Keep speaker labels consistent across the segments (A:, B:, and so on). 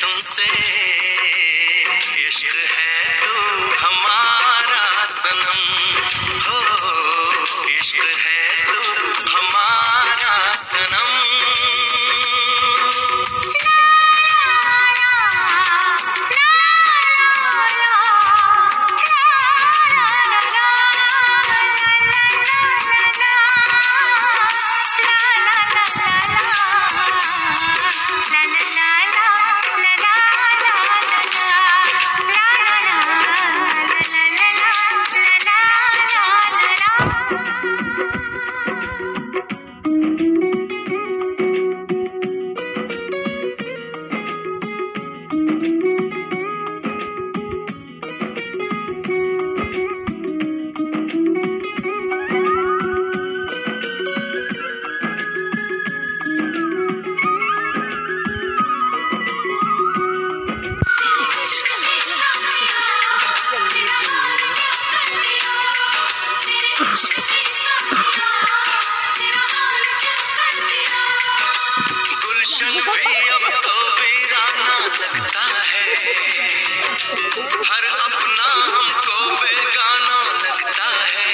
A: तुमसे इश्क है। thank you गुलशन भी अब तो वीराना लगता है। हर अपना हमको बेगाना लगता है।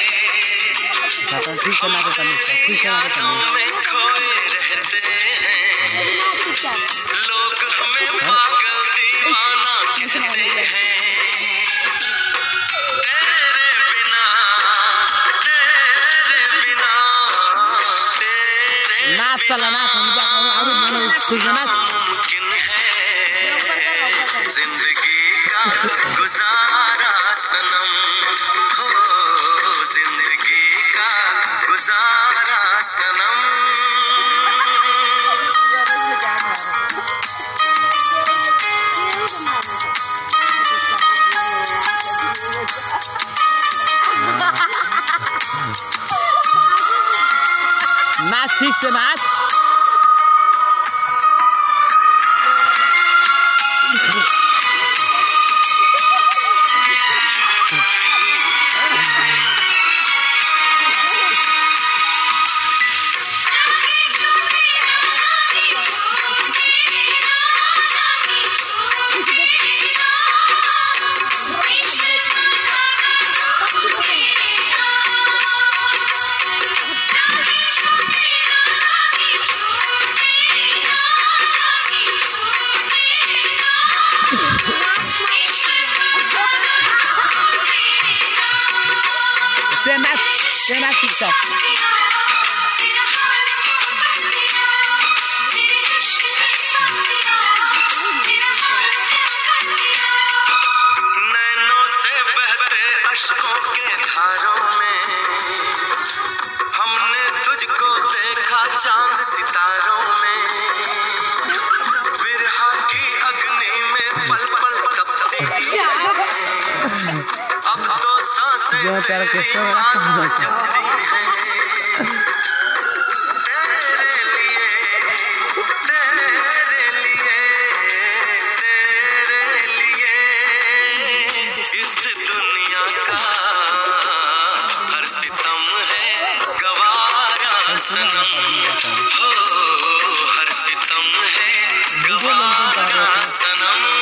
B: ठीक ना ठीक ना
A: रहते हैं। लोग हमें पागल मुमकिन है ज़िंदगी का गुजारा सनम हो ज़िंदगी का गुजारा
B: नाच ठीक से नाच
A: हमने तुझको देखा चाँद सितम है गवारा सनम